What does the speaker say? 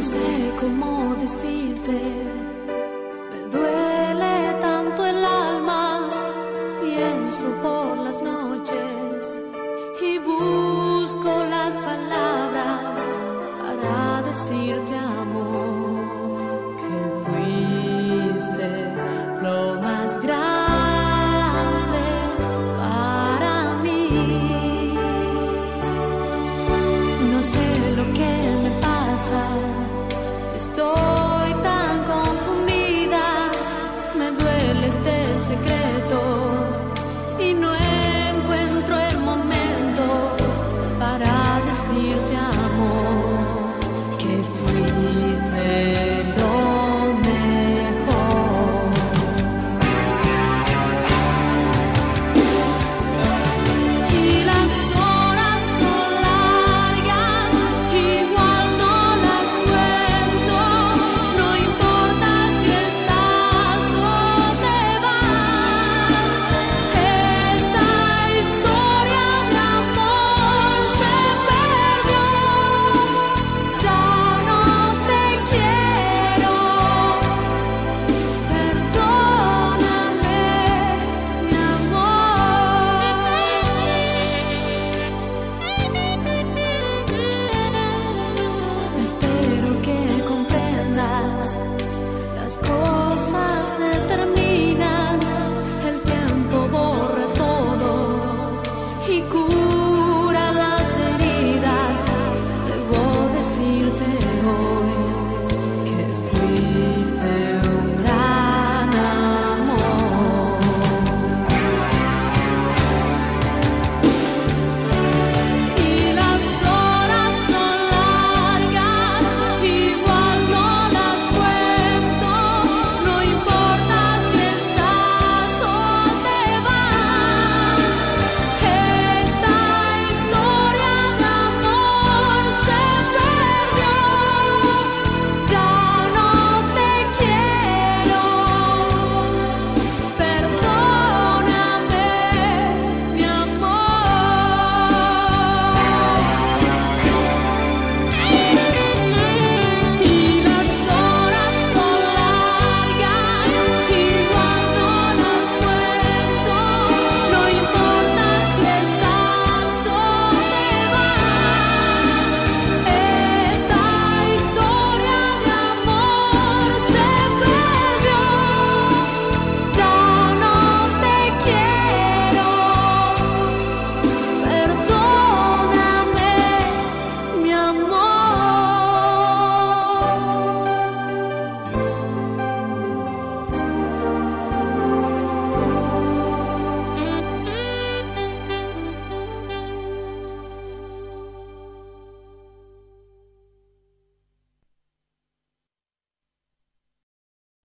no sé cómo decirte, me duele tanto el alma, pienso por las noches y busco las palabras para decirte amor, que fuiste lo más grande para mí. No sé lo que me pasa.